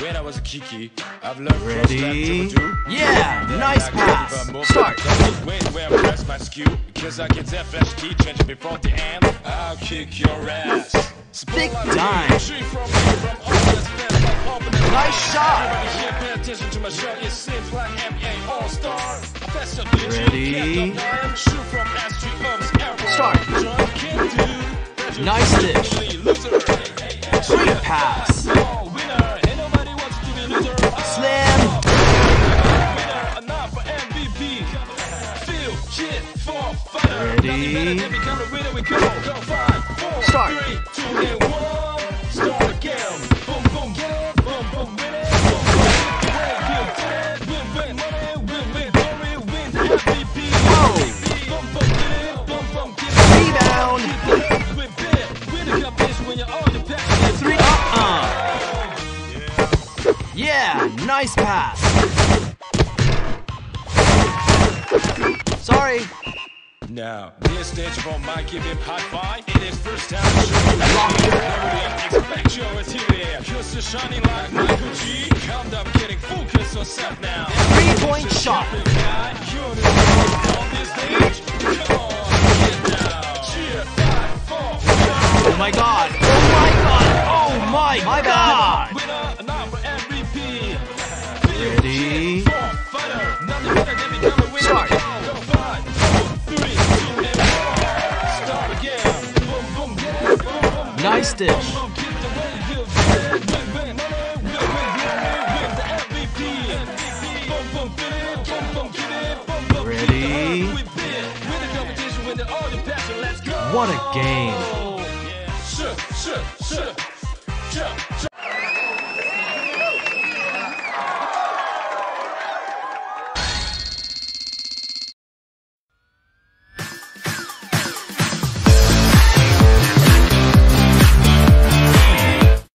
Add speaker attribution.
Speaker 1: When I
Speaker 2: was a kiki, I've learned
Speaker 3: Ready? Yeah, nice pass. Start.
Speaker 2: Wait, where I press my skew. Because I get that flash key change before the end. I'll kick your ass.
Speaker 4: Big time.
Speaker 2: Nice shot. Ready? Start. Nice dish. Sweet pass.
Speaker 4: Go. Go five, four,
Speaker 2: Start. Rebound. Three. Uh-uh. Yeah, nice pass. Sorry.
Speaker 3: Now, this stage from my giving high five. It is first time to show you. Expect your activity. Cause you're shining like Michael G. Calm up, getting focused yourself now.
Speaker 2: Three-point shot.
Speaker 3: Guy, you're the one on this stage. Come on, get down. Cheer, five, four,
Speaker 2: Oh my god. Oh my god. Oh my, my god.
Speaker 4: Let's go.
Speaker 2: What a game.